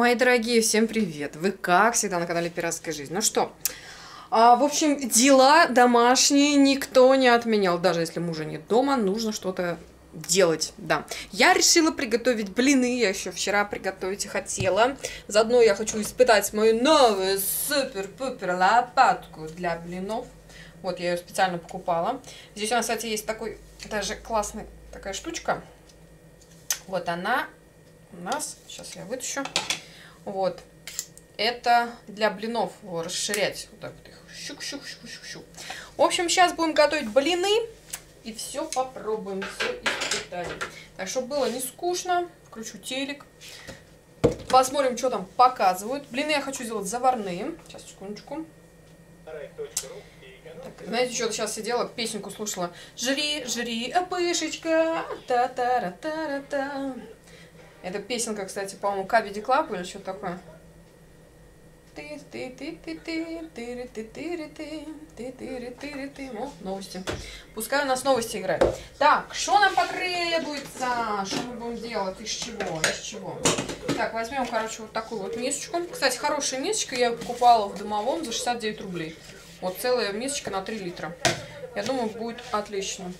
Мои дорогие, всем привет! Вы, как всегда, на канале Пиратская жизнь. Ну что, а, в общем, дела домашние никто не отменял. Даже если мужа нет дома, нужно что-то делать, да. Я решила приготовить блины, я еще вчера приготовить хотела. Заодно я хочу испытать мою новую супер-пупер лопатку для блинов. Вот, я ее специально покупала. Здесь у нас, кстати, есть такой, даже классная такая штучка. Вот она у нас, сейчас я вытащу. Вот. Это для блинов расширять. Вот так вот их. Щук-щук-щук-щук. В общем, сейчас будем готовить блины. И все попробуем, все испытаем. Так, чтобы было не скучно, включу телек. Посмотрим, что там показывают. Блины я хочу сделать заварные. Сейчас, секундочку. Так, знаете, что-то сейчас сидела, песенку слушала. Жри, жри, пышечка, та-та-ра-та-ра-та. Это песенка, кстати, по-моему, Comedy Club или что такое. Ты, ты, ты, ты, ты, ты, ты, ты, ты, ты, ты, ты, ты, ты, Ну, новости. Пускай у нас новости играют. Так, что нам потребуется? Что мы будем делать? Из чего? Из чего? Так, возьмем, короче, вот такую вот мисочку. Кстати, хорошая мисочка. Я покупала в домовом за 69 рублей. Вот целая мисочка на 3 литра. Я думаю, будет отлично.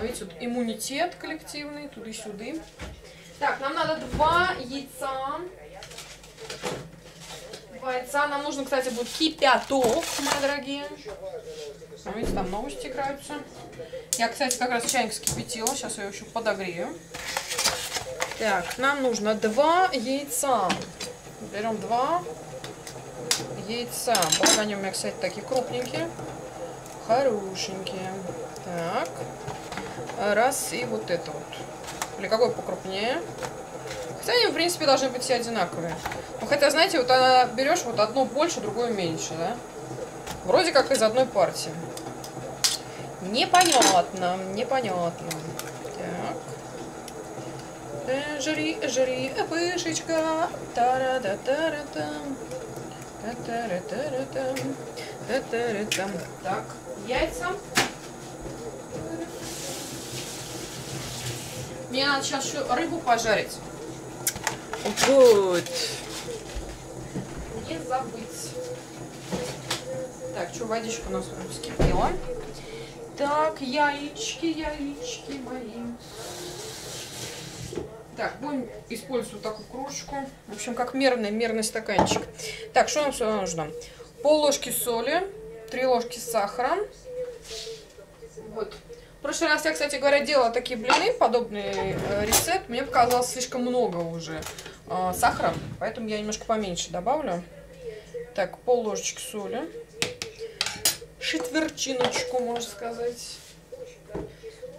Видите, тут иммунитет коллективный, туда-сюда. Так, нам надо два яйца. Два яйца. Нам нужно, кстати, будет кипяток, мои дорогие. Смотрите, там новости играются. Я, кстати, как раз чайник скипятила. Сейчас я его еще подогрею. Так, нам нужно два яйца. Берем два яйца. Благо они у меня, кстати, такие крупненькие. Хорошенькие. Так. Раз и вот это вот. Или какой покрупнее? Хотя они, в принципе, должны быть все одинаковые. Ну, хотя, знаете, вот она берешь вот одно больше, другое меньше, да? Вроде как из одной партии. Непонятно, непонятно. Так. Э, жри, жри, пышечка. тара да тара там та тара там та там Так, яйца. Мне надо сейчас еще рыбу пожарить. Вот. Не забыть. Так, что, водичка у нас вроде скипела. Так, яички, яички мои. Так, будем использовать такую кружку. В общем, как мерный, мерный стаканчик. Так, что нам сюда нужно? Пол ложки соли, три ложки сахара. Вот, прошлый раз я, кстати говоря, делала такие блины, подобный э, рецепт. Мне показалось слишком много уже э, сахара, поэтому я немножко поменьше добавлю. Так, пол ложечки соли. Четверчиночку, можно сказать.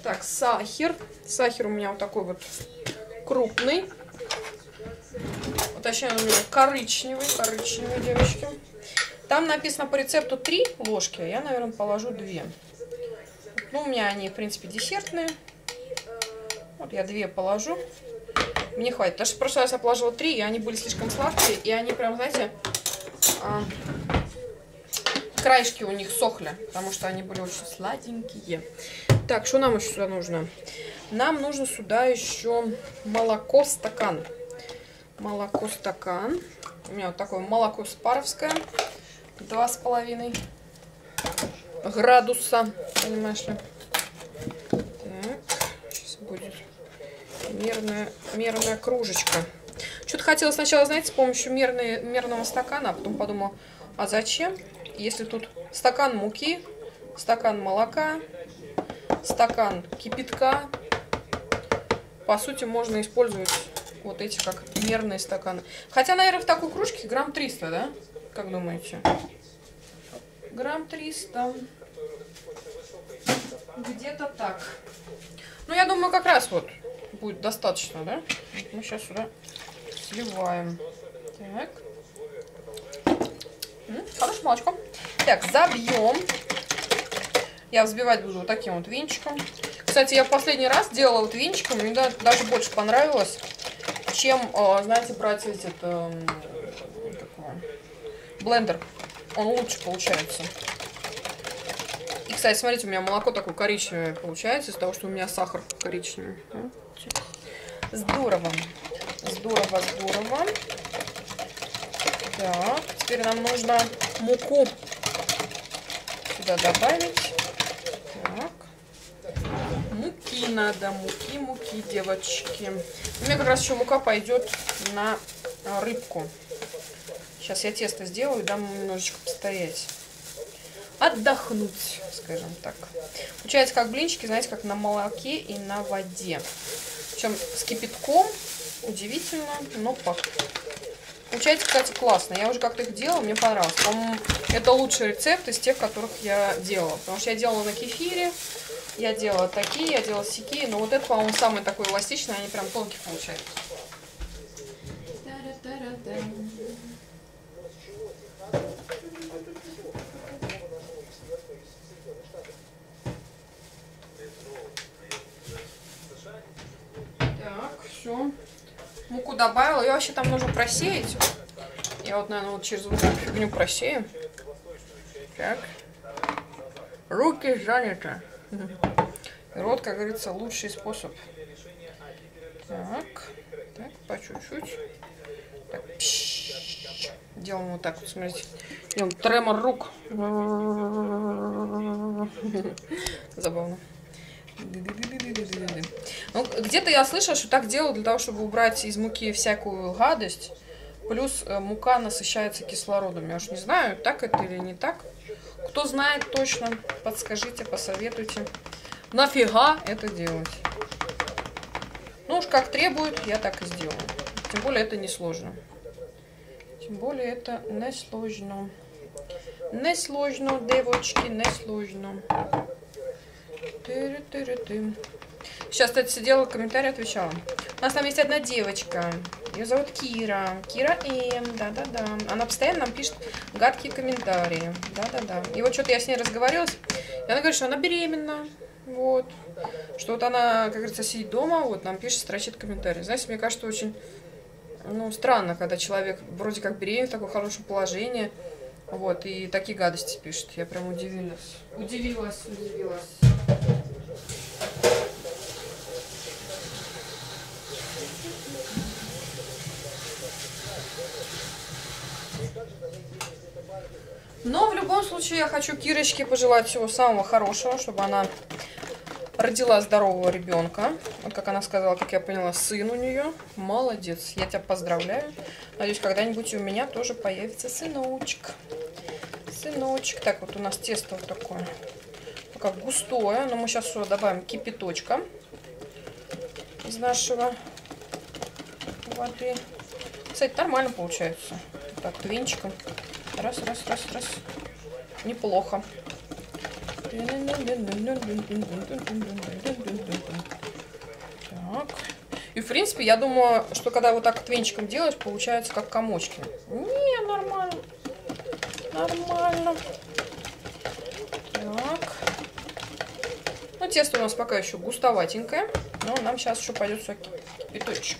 Так, сахар. Сахар у меня вот такой вот крупный. Точнее, он у меня коричневый, коричневый, девочки. Там написано по рецепту 3 ложки, а я, наверное, положу 2. Ну, у меня они, в принципе, десертные. Вот я две положу. Мне хватит. Потому что в прошлый раз я положила три, и они были слишком сладкие. И они прям, знаете, а, краешки у них сохли. Потому что они были очень сладенькие. Так, что нам еще сюда нужно? Нам нужно сюда еще молоко стакан. Молоко стакан. У меня вот такое молоко спаровское. Два с половиной градуса, понимаешь ли. Так, сейчас будет мерная, мерная кружечка. Что-то хотела сначала, знаете, с помощью мерной, мерного стакана, а потом подумала, а зачем, если тут стакан муки, стакан молока, стакан кипятка. По сути, можно использовать вот эти как мерные стаканы. Хотя, наверное, в такой кружке грамм 300, да? Как думаете? Грамм 300. Где-то так. Ну, я думаю, как раз вот будет достаточно, да? Мы сейчас сюда сливаем. Так. Хорошее молочко. Так, забьем. Я взбивать буду вот таким вот венчиком. Кстати, я в последний раз делала вот венчиком, мне даже больше понравилось, чем, а, знаете, брать этот эм, блендер. Он лучше получается. Кстати, смотрите, у меня молоко такое коричневое получается из-за того, что у меня сахар коричневый. Здорово. Здорово, здорово. Так, теперь нам нужно муку сюда добавить. Так. Муки надо, муки, муки, девочки. У меня как раз еще мука пойдет на рыбку. Сейчас я тесто сделаю, дам немножечко постоять. Отдохнуть, скажем так. Получается как блинчики, знаете, как на молоке и на воде. Причем с кипятком. Удивительно, но пах. Получается, кстати, классно. Я уже как-то их делала, мне понравилось. По-моему, это лучший рецепт из тех, которых я делала. Потому что я делала на кефире, я делала такие, я делала сякие. Но вот это, по-моему, самый такой эластичный, они прям тонкие получаются. все. Муку добавила. Ее вообще там нужно просеять. Я вот, наверное, вот через вот эту фигню просею. Так. Руки заняты. Рот, как говорится, лучший способ. Так. Так, по чуть-чуть. Так. Делаем вот так вот, смотрите. Делаем тремор рук. Забавно. Ну, где-то я слышала, что так делают для того, чтобы убрать из муки всякую гадость. Плюс э, мука насыщается кислородом. Я уж не знаю, так это или не так. Кто знает точно, подскажите, посоветуйте. Нафига это делать? Ну уж как требует, я так и сделаю. Тем более это не сложно. Тем более это не сложно. Не сложно, девочки, не сложно. Сейчас, кстати, сидела, комментарий отвечала. У нас там есть одна девочка. Ее зовут Кира. Кира М. Да-да-да. Она постоянно нам пишет гадкие комментарии. Да-да-да. И вот что-то я с ней разговаривалась. И она говорит, что она беременна. Вот. Что вот она, как говорится, сидит дома, вот нам пишет, строчит комментарии. Знаете, мне кажется, очень ну, странно, когда человек вроде как беременный, в такое хорошее положение, вот, и такие гадости пишет. Я прям удивилась. Удивилась, удивилась. Но в любом случае я хочу Кирочке пожелать всего самого хорошего, чтобы она родила здорового ребенка. Вот как она сказала, как я поняла, сын у нее. Молодец, я тебя поздравляю. Надеюсь, когда-нибудь у меня тоже появится сыночек. Сыночек. Так, вот у нас тесто вот такое. Пока густое, но мы сейчас сюда добавим кипяточка из нашего воды. Кстати, нормально получается. Так, твинчиком. Раз, раз, раз, раз. Неплохо. Так. И, в принципе, я думаю, что когда вот так твенчиком делаешь, получается как комочки. Не, нормально. Нормально. Так. Ну, тесто у нас пока еще густоватенькое. Но нам сейчас еще пойдет сюда кипяточек.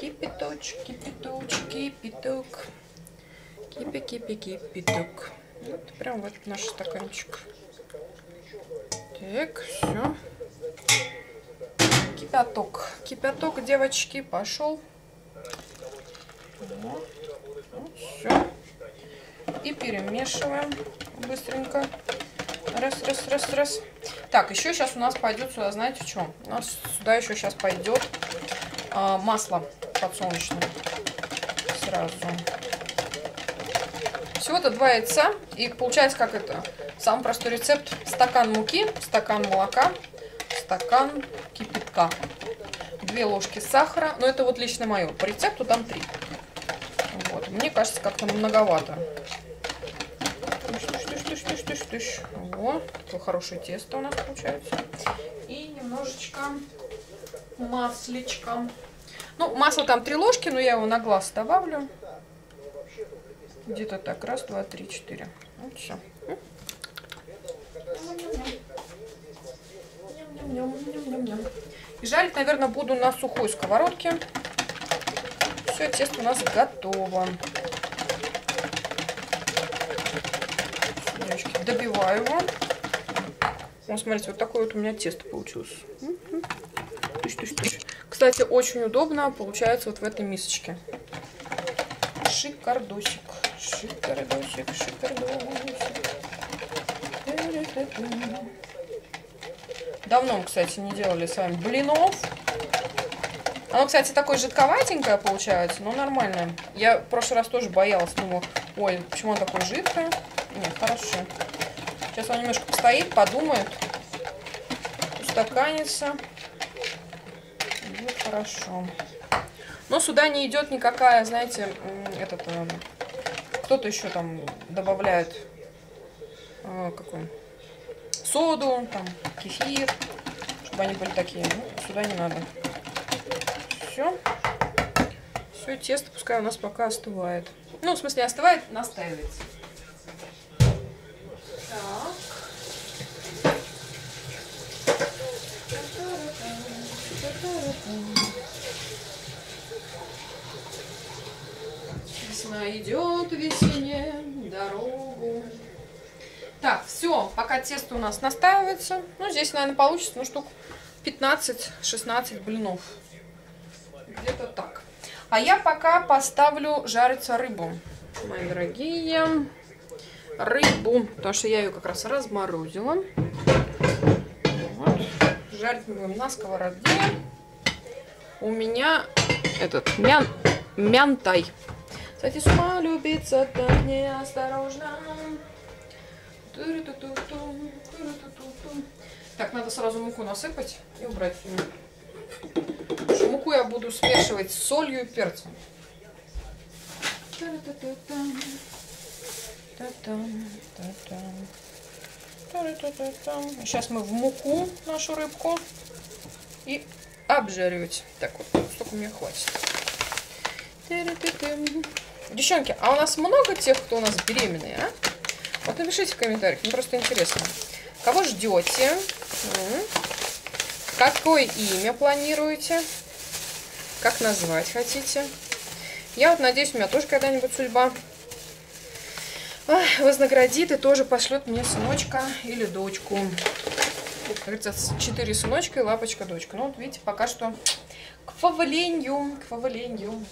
Кипяточек, кипяточек, кипяток. Кипи, кипи, кипяток. Вот прям вот наш стаканчик. Так, все. Кипяток. Кипяток, девочки, пошел. Вот. Вот, все. И перемешиваем быстренько. Раз, раз, раз, раз. Так, еще сейчас у нас пойдет сюда, знаете, что? У нас сюда еще сейчас пойдет а, масло подсолнечное. Сразу. Всего-то два яйца. И получается как это? Самый простой рецепт. Стакан муки, стакан молока, стакан кипятка. Две ложки сахара. Но это вот лично мое. По рецепту там три. Вот. Мне кажется, как-то многовато. Вот. Такое хорошее тесто у нас получается. И немножечко масличка. Ну, масло там три ложки, но я его на глаз добавлю. Где-то так. Раз, два, три, четыре. Вот все. И жарить, наверное, буду на сухой сковородке. Все, тесто у нас готово. Добиваю его. Вот, смотрите, вот такое вот у меня тесто получилось. Кстати, очень удобно получается вот в этой мисочке. шикардосик. Шикардосик, шикардосик. Давно, кстати, не делали с вами блинов. Оно, кстати, такое жидковатенькое получается, но нормальное. Я в прошлый раз тоже боялась, думаю, ой, почему оно такое жидкое? Нет, хорошо. Сейчас он немножко постоит, подумает, устаканится. Будет хорошо. Но сюда не идет никакая, знаете, этот, э, кто-то еще там добавляет э, какой соду, там, кефир, чтобы они были такие. Ну, сюда не надо. Все. Все, тесто пускай у нас пока остывает. Ну, в смысле, остывает, настаивается. Весна идет весенняя дорогу. Так, все, пока тесто у нас настаивается. Ну, здесь, наверное, получится, ну, штук 15-16 блинов. Где-то так. А я пока поставлю жариться рыбу. Мои дорогие. Рыбу. Потому что я ее как раз разморозила. Вот. Жарить мы будем на сковороде. У меня этот мян, мянтай. Кстати, с ума любиться так неосторожно. Так, надо сразу муку насыпать и убрать ее. Муку я буду смешивать с солью и перцем. Сейчас мы в муку нашу рыбку и обжаривать. Так вот, столько мне хватит. Девчонки, а у нас много тех, кто у нас беременные, а? Вот напишите в комментариях, мне просто интересно. Кого ждете? Какое имя планируете? Как назвать хотите? Я вот надеюсь, у меня тоже когда-нибудь судьба вознаградит и тоже пошлет мне сыночка или дочку. Говорится, четыре сыночка и лапочка дочка. Ну, вот видите, пока что к фаволенью, к фаволенью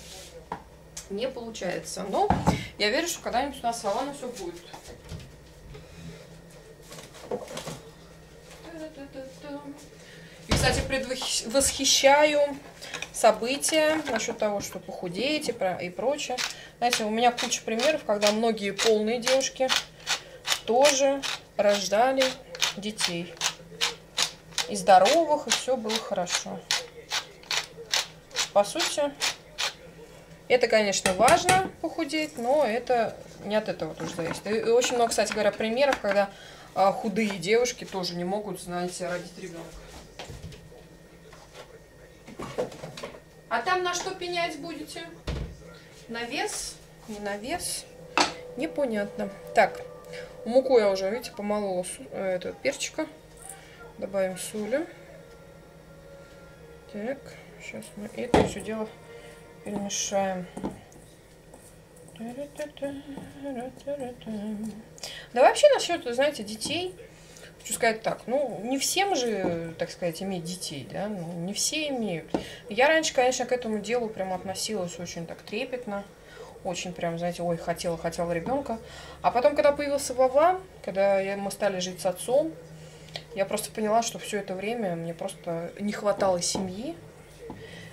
не получается. Но я верю, что когда-нибудь у нас с Аланой все будет. И, кстати, предвосхищаю события насчет того, что похудеете и прочее. Знаете, у меня куча примеров, когда многие полные девушки тоже рождали детей. И здоровых, и все было хорошо. По сути, это, конечно, важно похудеть, но это не от этого тоже зависит. И очень много, кстати говоря, примеров, когда а, худые девушки тоже не могут, знаете, родить ребенка. А там на что пенять будете? На вес? Не на вес? Непонятно. Так, муку я уже, видите, помолола э, это, перчика. Добавим соли. Так, сейчас мы это все дело перемешаем. Да вообще насчет, знаете, детей, хочу сказать так, ну, не всем же, так сказать, иметь детей, да, ну, не все имеют. Я раньше, конечно, к этому делу прям относилась очень так трепетно, очень прям, знаете, ой, хотела, хотела ребенка. А потом, когда появился Вова, когда мы стали жить с отцом, я просто поняла, что все это время мне просто не хватало семьи,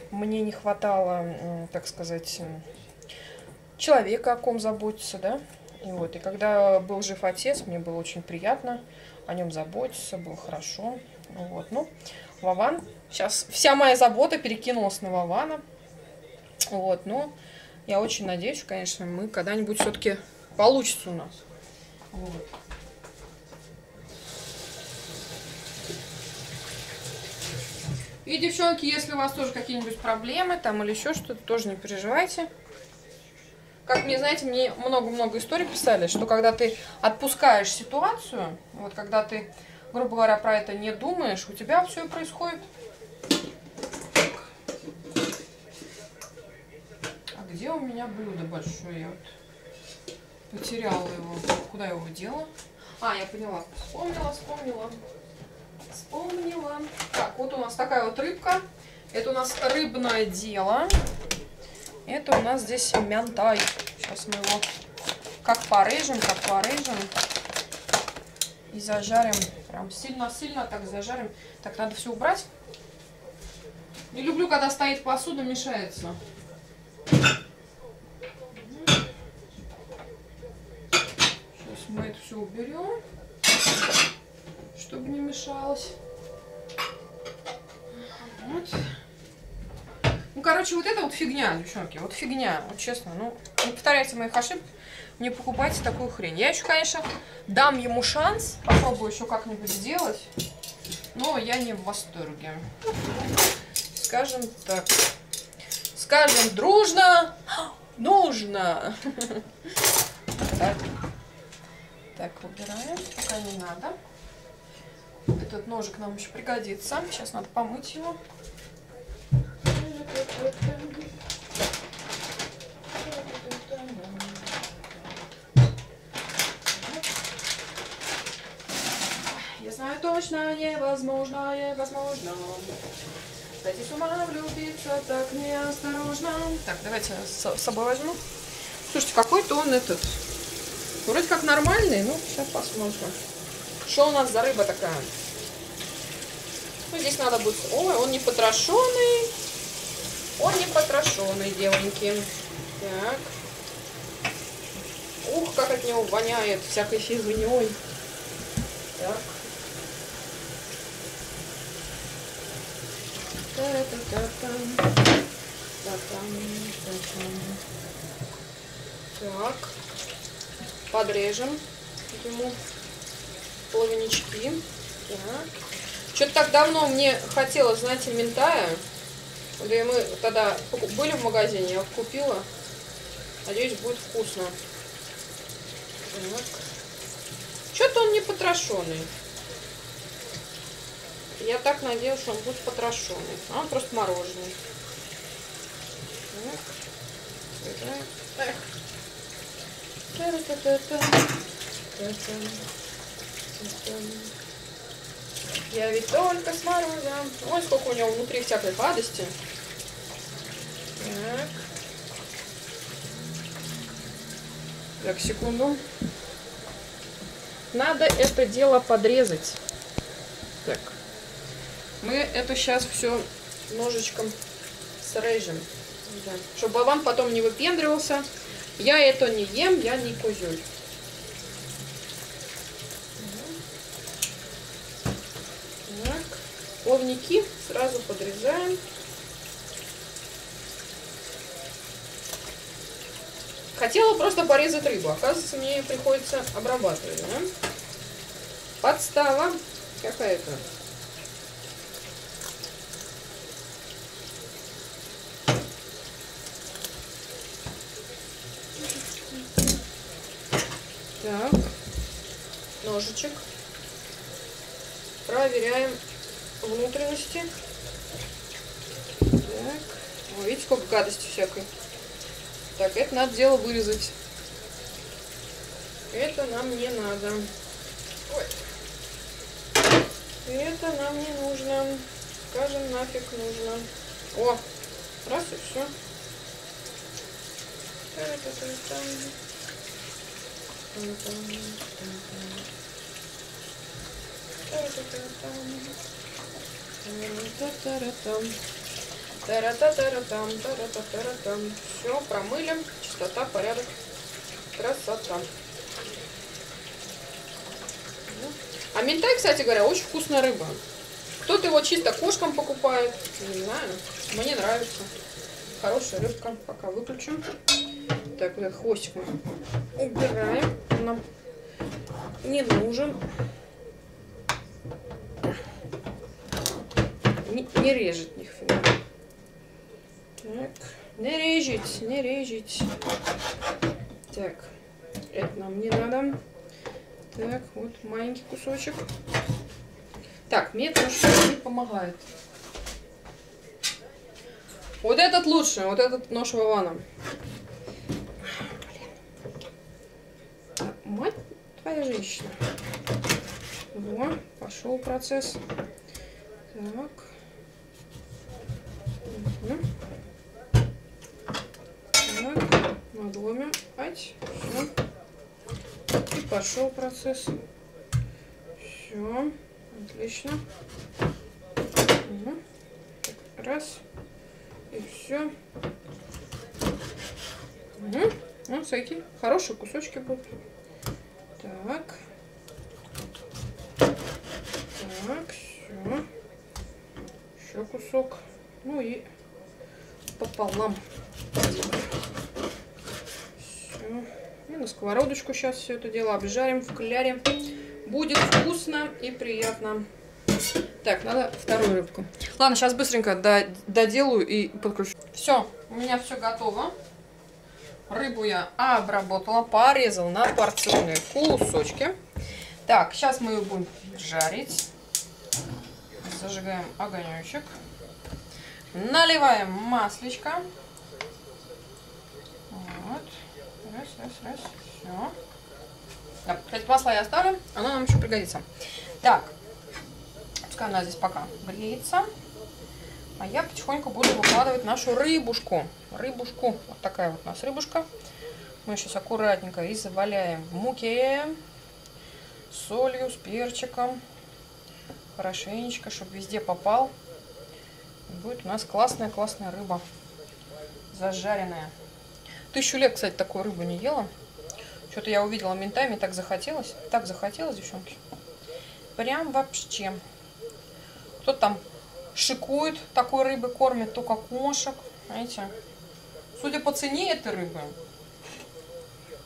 мне не хватало, так сказать, человека, о ком заботиться, да. И вот, и когда был жив отец, мне было очень приятно о нем заботиться, было хорошо. Вот, ну, Вован, сейчас вся моя забота перекинулась на Вована. Вот, ну, я очень надеюсь, конечно, мы когда-нибудь все-таки получится у нас. Вот. И, девчонки, если у вас тоже какие-нибудь проблемы там или еще что-то, тоже не переживайте. Как мне, знаете, мне много-много историй писали, что когда ты отпускаешь ситуацию, вот когда ты, грубо говоря, про это не думаешь, у тебя все происходит. А где у меня блюдо большое? Я вот потеряла его. Куда я его дела? А, я поняла. Вспомнила, вспомнила. Вспомнила. Так, вот у нас такая вот рыбка. Это у нас рыбное дело. Это у нас здесь мянтай. Сейчас мы его как порежем, как порежем. И зажарим. Прям сильно-сильно так зажарим. Так, надо все убрать. Не люблю, когда стоит посуда, мешается. Сейчас мы это все уберем, чтобы не мешалось. Вот. Ну, короче, вот это вот фигня, девчонки, вот фигня, вот честно, ну, не повторяйте моих ошибок, не покупайте такую хрень. Я еще, конечно, дам ему шанс, попробую еще как-нибудь сделать, но я не в восторге. Скажем так, скажем дружно, нужно. Так, так убираем, пока не надо. Этот ножик нам еще пригодится. Сейчас надо помыть его. Я знаю точно, невозможно, невозможно. Сойти с ума, влюбиться так неосторожно. Так, давайте с собой возьму. Слушайте, какой-то он этот. Вроде как нормальный, ну, сейчас посмотрим. Что у нас за рыба такая? Ну, здесь надо будет... Ой, он не потрошенный. Он не потрошенный, девоньки. Так. Ух, как от него воняет всякой фигней. Так. Так. Подрежем ему половинички. Так. Что-то так давно мне хотелось, знаете, ментая. Да и мы тогда были в магазине, я купила. Надеюсь, будет вкусно. Что-то он не потрошенный. Я так надеялась, что он будет потрошенный. А он просто мороженый. Я ведь только с мороза. Ой, сколько у него внутри всякой падости. Так. Так, секунду. Надо это дело подрезать. Так. Мы это сейчас все ножичком срежем. Да. Чтобы вам потом не выпендривался. Я это не ем, я не кузюль. Так. Плавники сразу подрезаем. Хотела просто порезать рыбу. Оказывается, мне приходится обрабатывать. Да? Подстава какая-то. Так, ножичек. Проверяем внутренности. Так, О, видите, сколько гадости всякой. Так, это надо дело вырезать. Это нам не надо. Ой. Это нам не нужно. Скажем, нафиг нужно. О, раз и все. Тара-та-тара-там, тара-та-тара-там. Все, промыли. Чистота, порядок. Красота. А ментай, кстати говоря, очень вкусная рыба. Кто-то его чисто кошкам покупает. Не знаю. Мне нравится. Хорошая рыбка. Пока выключим. Так, вот этот хвостик мы убираем. Он нам не нужен. Не, не режет ни хрена. Так, не режет, не режет. Так, это нам не надо. Так, вот маленький кусочек. Так, мне это не помогает. Вот этот лучше, вот этот нож Вована. Мать твоя женщина. Во, пошел процесс. Так. Угу. Так. Надломим. Ать, все. И пошел процесс. Все, отлично. Угу. Раз. И все. Угу. Ну, всякие хорошие кусочки будут. Так. Так, все. Еще кусок. Ну и пополам. Все. И на сковородочку сейчас все это дело обжарим в кляре. Будет вкусно и приятно. Так, надо вторую рыбку. Ладно, сейчас быстренько доделаю и подключу. Все, у меня все готово. Рыбу я обработала, порезала на порционные кусочки. Так, сейчас мы ее будем жарить. Зажигаем огонечек. Наливаем маслечко. Вот. Раз, раз. Все. Да, кстати, масло я оставлю, оно нам еще пригодится. Так, пускай она здесь пока греется. А я потихоньку буду выкладывать нашу рыбушку. Рыбушку. Вот такая вот у нас рыбушка. Мы сейчас аккуратненько и заваляем в муке. Солью, с перчиком. Хорошенечко, чтобы везде попал. Будет у нас классная-классная рыба. Зажаренная. Тысячу лет, кстати, такую рыбу не ела. Что-то я увидела ментами, так захотелось. Так захотелось, девчонки. Прям вообще. Кто там шикует такой рыбы, кормит только кошек. Знаете, судя по цене этой рыбы,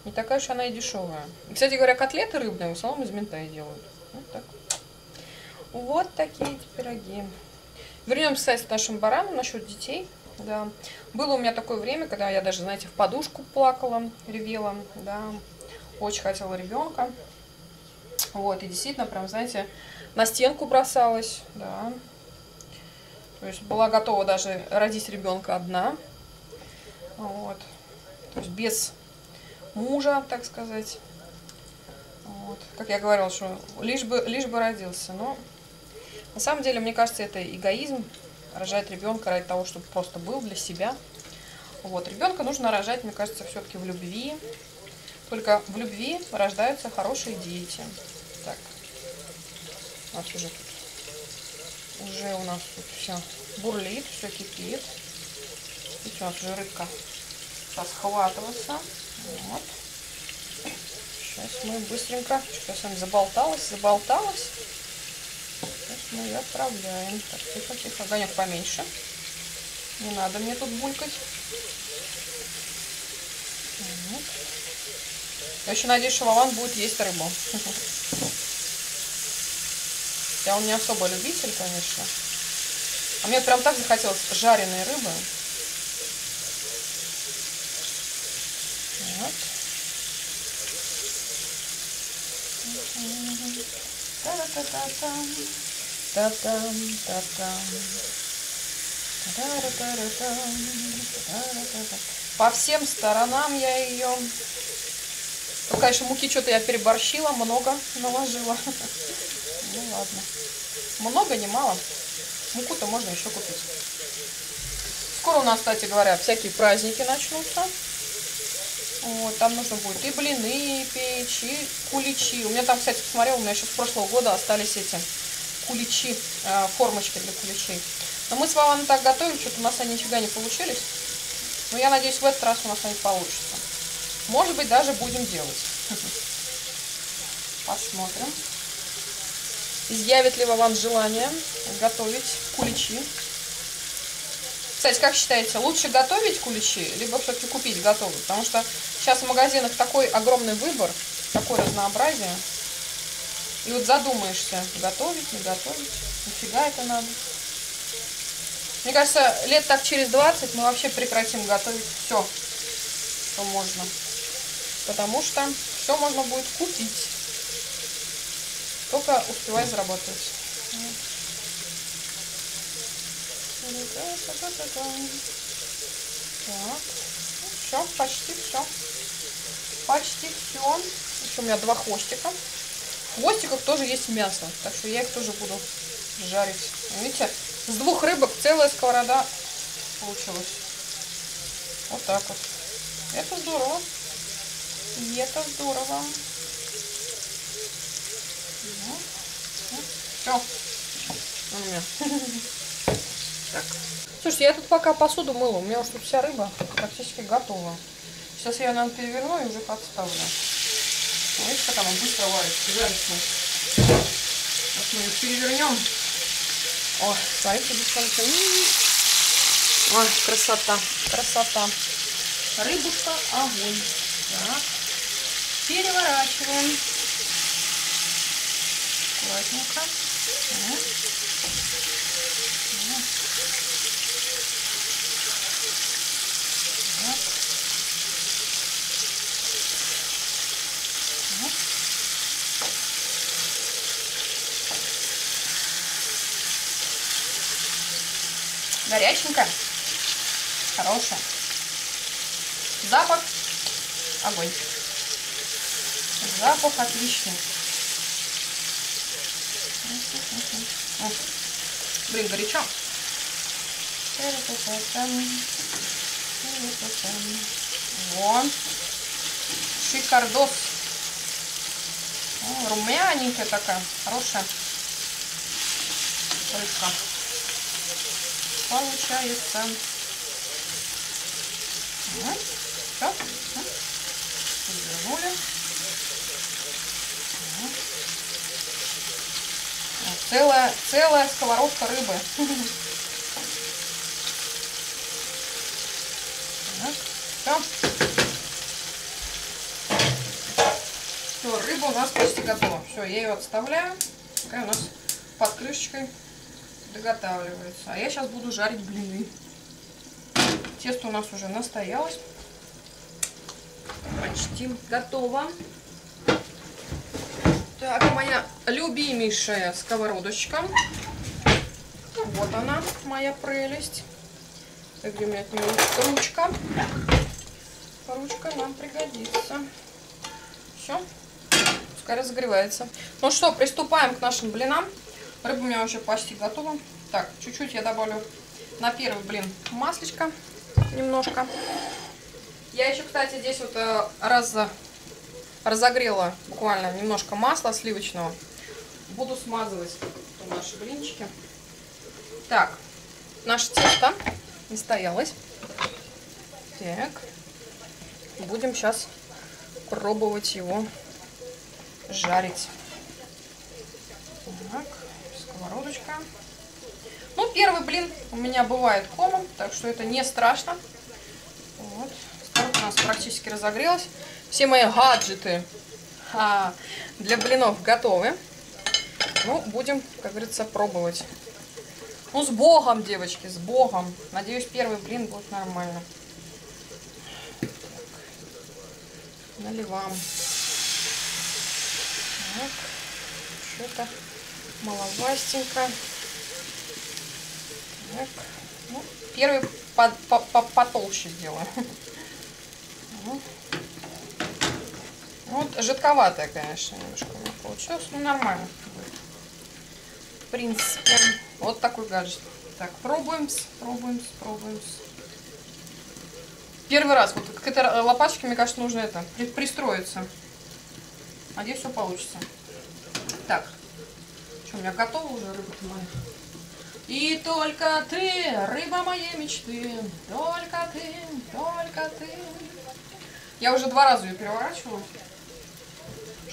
не такая уж она и дешевая. Кстати говоря, котлеты рыбные в основном из ментай делают. Вот так. Вот такие пироги. Вернемся, кстати, к нашим баранам насчет детей. Да. Было у меня такое время, когда я даже, знаете, в подушку плакала, ревела, да. Очень хотела ребенка. Вот, и действительно, прям, знаете, на стенку бросалась, да. То есть была готова даже родить ребенка одна. Вот. То есть без мужа, так сказать. Вот. Как я говорила, что лишь бы, лишь бы родился. Но на самом деле, мне кажется, это эгоизм. Рожать ребенка ради того, чтобы просто был для себя. Вот. Ребенка нужно рожать, мне кажется, все-таки в любви. Только в любви рождаются хорошие дети. Так. У нас уже тут, уже у нас тут все бурлит, все кипит. Видите, у нас уже рыбка расхватываться. Вот. Сейчас мы быстренько, что-то с вами заболталась, заболталась. Мы ее отправляем. Так, тихо, тихо, огонек поменьше. Не надо мне тут булькать. Я еще надеюсь, что Вован будет есть рыбу. Я он не особо любитель, конечно. А мне прям так захотелось жареной рыбы. Вот. Та-та-та-там. Та-там, та-там. По всем сторонам я ее... Ну, конечно, муки что-то я переборщила, много наложила. Ну, ладно. Много, не мало. Муку-то можно еще купить. Скоро у нас, кстати говоря, всякие праздники начнутся. Вот, там нужно будет и блины печь, и куличи. У меня там, кстати, посмотрел, у меня еще с прошлого года остались эти куличи, э, формочки для куличей. Но мы с Вованом так готовим, что-то у нас они нифига не получились. Но я надеюсь, в этот раз у нас они получатся. Может быть, даже будем делать. Посмотрим. Изъявит ли Вован желание готовить куличи кстати, как считаете, лучше готовить куличи, либо все-таки купить готовые? Потому что сейчас в магазинах такой огромный выбор, такое разнообразие. И вот задумаешься, готовить, не готовить, нафига это надо. Мне кажется, лет так через 20 мы вообще прекратим готовить все, что можно. Потому что все можно будет купить. Только успевай зарабатывать. Так. Ну, все, почти все. Почти все. Еще у меня два хвостика. В хвостиках тоже есть мясо, так что я их тоже буду жарить. Видите, с двух рыбок целая сковорода получилась. Вот так вот. Это здорово. И это здорово. Все. У меня. Так. Слушайте, я тут пока посуду мыла. У меня уже тут вся рыба практически готова. Сейчас я ее, наверное, переверну и уже подставлю. Видите, как она быстро варится, жарится. Вот мы ее перевернем. О, смотрите, девчонки. Ой, красота, красота. Рыбушка, огонь. Так. Переворачиваем. Аккуратненько. Так. Горяченькая. Хорошая. Запах. Огонь. Запах отличный. Блин, горячо. Вон. Шикардос. О, румяненькая такая. Хорошая. Рыбка. Получается. Вот. Все. Развернули. Целая, целая сковородка рыбы. Так, все. Все, рыба у нас почти готова. Все, я ее отставляю. Такая у нас под крышечкой доготавливается. А я сейчас буду жарить блины. Тесто у нас уже настоялось. Почти готово. Так, моя любимейшая сковородочка. Вот она, моя прелесть. Так, где у меня от нее ручка. Ручка нам пригодится. Все. Пускай разогревается. Ну что, приступаем к нашим блинам. Рыба у меня уже почти готова. Так, чуть-чуть я добавлю на первый блин маслечко. Немножко. Я еще, кстати, здесь вот э, раз разогрела буквально немножко масла сливочного. Буду смазывать наши блинчики. Так, наше тесто настоялось. Так, будем сейчас пробовать его жарить. Так, сковородочка. Ну, первый блин у меня бывает комом, так что это не страшно. Вот, сковородка у нас практически разогрелась. Все мои гаджеты а, для блинов готовы. Ну, будем, как говорится, пробовать. Ну, с Богом, девочки, с Богом. Надеюсь, первый блин будет нормально. Так. Наливаем. Так. Что-то маловастенько. Так. Ну, первый по -по -по потолще сделаю. Вот жидковатая, конечно, немножко у получилось, но нормально. В принципе, вот такой гаджет. Так, пробуем, пробуем, пробуем. Первый раз, вот к этой лопаточке, мне кажется, нужно это, пристроиться. Надеюсь, все получится. Так, у меня готова уже рыба-то моя? И только ты, рыба моей мечты, только ты, только ты. Я уже два раза ее переворачивала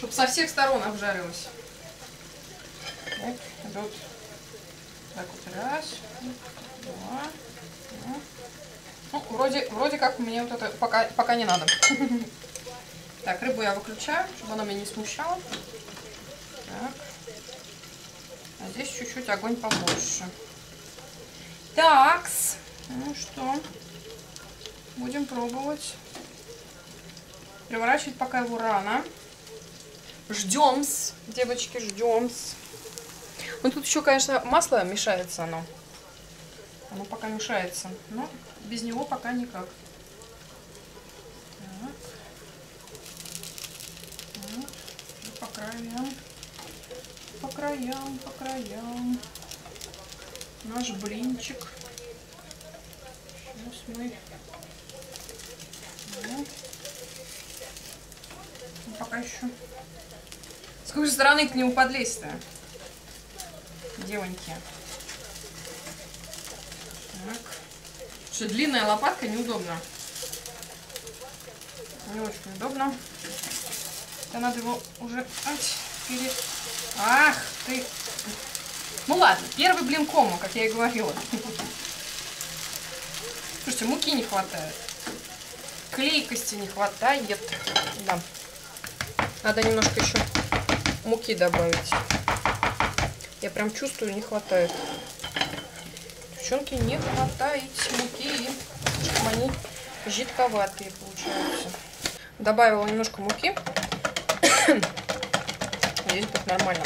чтобы со всех сторон обжарилась. Так, идут так вот раз, два, два. Ну, вроде, вроде как мне вот это пока, пока не надо. Так, рыбу я выключаю, чтобы она меня не смущала. Так. А здесь чуть-чуть огонь побольше. Такс. Ну что, будем пробовать. Переворачивать пока его рано. Ждем, девочки, ждем. Ну тут еще, конечно, масло мешается оно. Оно пока мешается. Но без него пока никак. Так. Так. По краям. Краям, по краям. Наш блинчик. Сейчас мы... Вот. пока еще. С какой же стороны к нему подлезть-то? Девоньки. Так. Что, длинная лопатка неудобно. Не очень удобно. Это надо его уже перед... Ах ты! Ну ладно, первый блин кома, как я и говорила. Слушайте, муки не хватает. Клейкости не хватает. Да. Надо немножко еще муки добавить. Я прям чувствую, не хватает. Девчонки, не хватает муки. Они жидковатые получаются. Добавила немножко муки. Здесь будет нормально.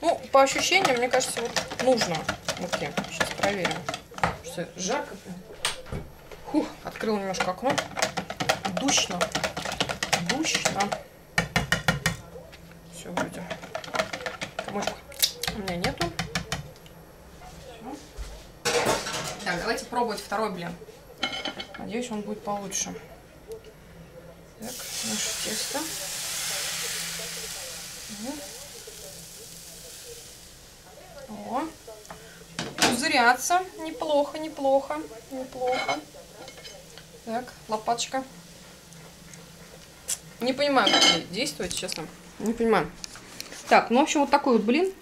Ну, по ощущениям, мне кажется, вот нужно муки. Сейчас проверим. Что жарко. Фух, открыл немножко окно. Душно. Душно. Все, вроде. Комочка у меня нету. Всё. Так, давайте пробовать второй блин. Надеюсь, он будет получше. Так, наше тесто. О, пузырятся. Неплохо, неплохо, неплохо. Так, лопаточка. Не понимаю, как ей действовать, честно. Не понимаю. Так, ну, в общем, вот такой вот блин.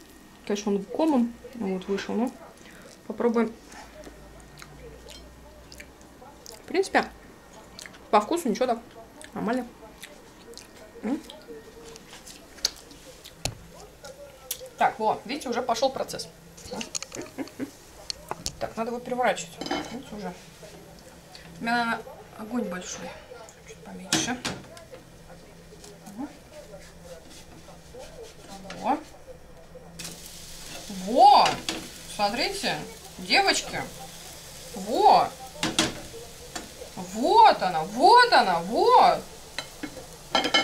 Конечно, он комом вот вышел, но попробуем. В принципе, по вкусу ничего так. Нормально. М? Так, вот, видите, уже пошел процесс. Так, надо его переворачивать. Видите, уже. У меня, наверное, огонь большой. Чуть поменьше. Во. Во! Смотрите, девочки. Во! Вот она, вот она, вот!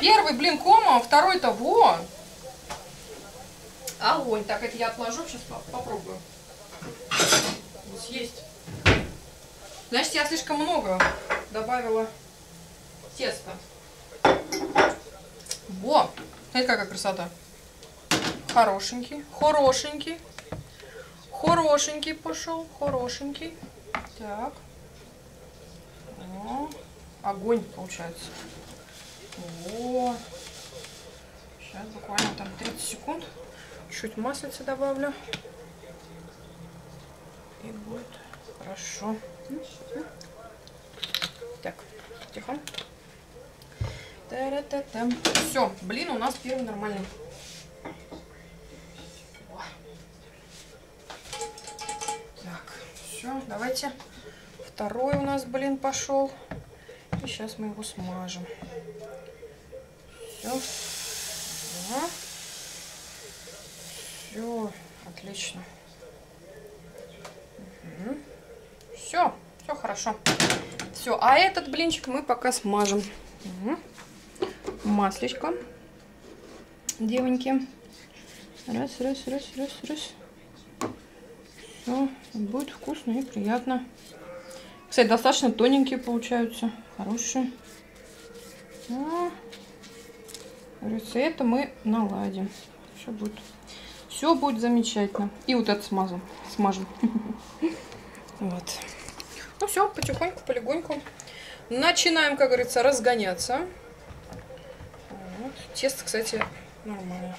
Первый блин кома, а второй-то вот. Огонь. Так, это я отложу, сейчас попробую. Есть. Значит, я слишком много добавила теста. Во! Смотрите, какая красота. Хорошенький, хорошенький. Хорошенький пошел, хорошенький. Так. О, огонь получается. О, сейчас буквально там 30 секунд. Чуть маслица добавлю. И будет хорошо. Так, тихо. Та-ра-та-там. Все, блин, у нас первый нормальный. Так, все, давайте. Второй у нас, блин, пошел. И сейчас мы его смажем. Все. Да. Все, отлично. Угу. Все, все хорошо. Все, а этот блинчик мы пока смажем. Угу. Маслечко. Девоньки. Раз, раз, раз, раз, раз. Все, будет вкусно и приятно. Кстати, достаточно тоненькие получаются. Хорошие. А, говорится, это мы наладим. Все будет, все будет замечательно. И вот это смазу, смажем. Вот. Ну все, потихоньку, полегоньку. Начинаем, как говорится, разгоняться. Вот. Тесто, кстати, нормально.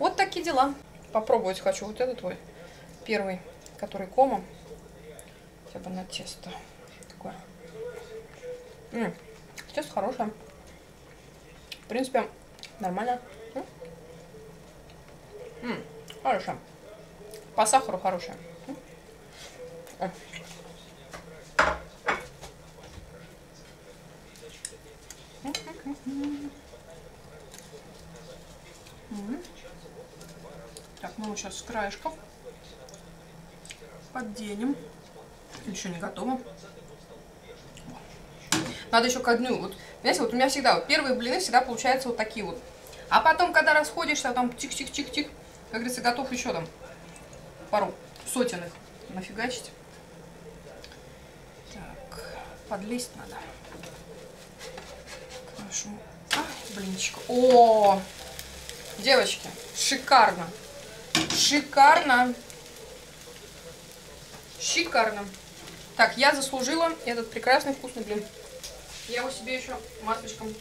Вот такие дела. Попробовать хочу вот этот твой первый, который комом. Хотя бы на тесто. Такое. М -м, тесто хорошее. В принципе, нормально. Хорошо. По сахару хорошее. Так, мы его сейчас с краешков подденем. Еще не готово. Надо еще к дню. Вот, понимаете, вот у меня всегда, вот первые блины всегда получаются вот такие вот. А потом, когда расходишься, там тик-тик-тик-тик, как говорится, готов еще там пару сотен их нафигачить. Так, подлезть надо. нашему а, блинчику. О, девочки, шикарно. Шикарно. Шикарно. Так, я заслужила этот прекрасный вкусный блин. Я его себе еще маслечком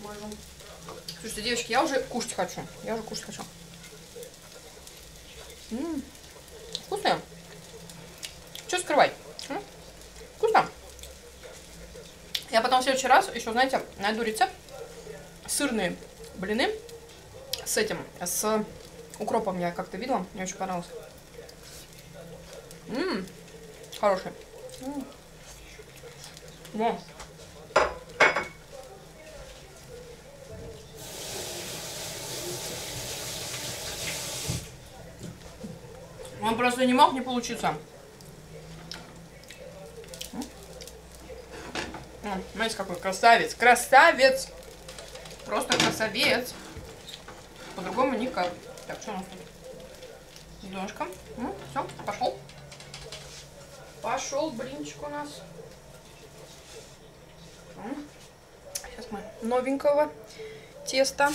мажу. Слушайте, девочки, я уже кушать хочу. Я уже кушать хочу. М -м -м. Вкусно. Что скрывать? М? Вкусно. Я потом в следующий раз еще, знаете, найду рецепт. Сырные блины с этим, с укропом я как-то видела. Мне очень понравилось. Ммм, хороший. М Он просто не мог не получиться. Смотрите, какой красавец. Красавец! Просто красавец. По-другому никак. Так, что у нас тут? Донышко. Ну, все, пошел. Пошел блинчик у нас. Сейчас мы новенького теста.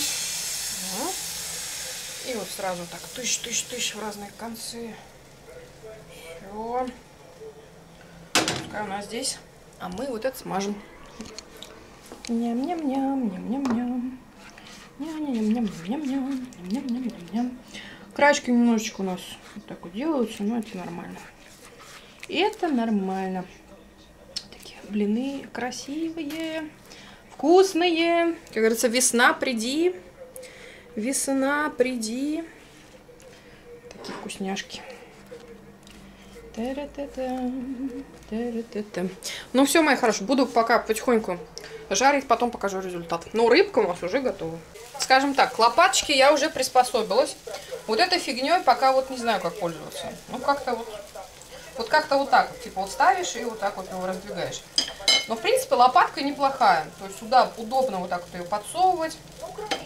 И вот сразу так тыщ-тыщ-тыщ в разные концы. Все. Пускай у нас здесь. А мы вот это смажем. Ням-ням-ням, ням-ням-ням. Ням-ням-ням, ням-ням-ням. Краечки немножечко у нас вот так вот делаются, но это нормально. Это нормально. Такие блины красивые, вкусные. Как говорится, весна, приди. Весна, приди. Такие вкусняшки. Ну все, мои хорошие, буду пока потихоньку жарить, потом покажу результат. Ну, рыбка у нас уже готова. Скажем так, к лопаточке я уже приспособилась. Вот этой фигней пока вот не знаю, как пользоваться. Ну, как-то вот, вот как-то вот так, типа вот ставишь и вот так вот его раздвигаешь. Но, в принципе, лопатка неплохая. То есть сюда удобно вот так вот ее подсовывать.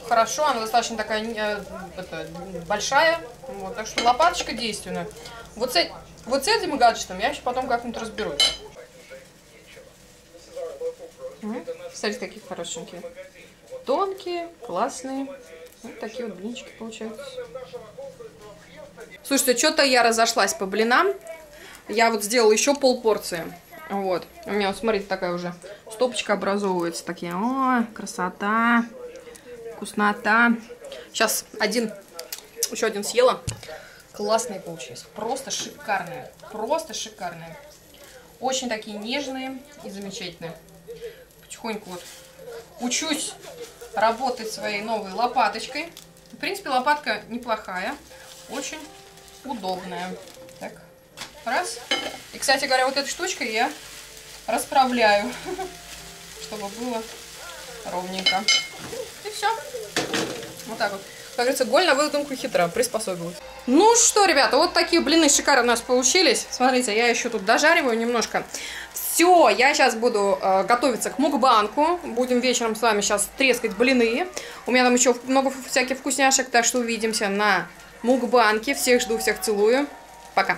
Хорошо, она достаточно такая э, это, большая. Вот, так что лопаточка действенная. Вот с, вот с этим гаджетом я еще потом как-нибудь разберусь. Смотрите, какие хорошенькие. Тонкие, классные. Вот такие вот блинчики получаются. Слушайте, что-то я разошлась по блинам. Я вот сделала еще полпорции. Вот. У меня, смотрите, такая уже стопочка образовывается. Такие, о, красота, вкуснота. Сейчас один, еще один съела. Классные получились. Просто шикарные. Просто шикарные. Очень такие нежные и замечательные. Потихоньку вот учусь работать своей новой лопаточкой. В принципе, лопатка неплохая. Очень удобная. Так, раз. И, кстати говоря, вот этой штучкой я расправляю, чтобы было ровненько. И все. Вот так вот. Как говорится, голь на выдумку хитро, приспособилась. Ну что, ребята, вот такие блины шикарные у нас получились. Смотрите, я еще тут дожариваю немножко. Все, я сейчас буду э, готовиться к мукбанку. Будем вечером с вами сейчас трескать блины. У меня там еще много всяких вкусняшек, так что увидимся на мукбанке. Всех жду, всех целую. Пока.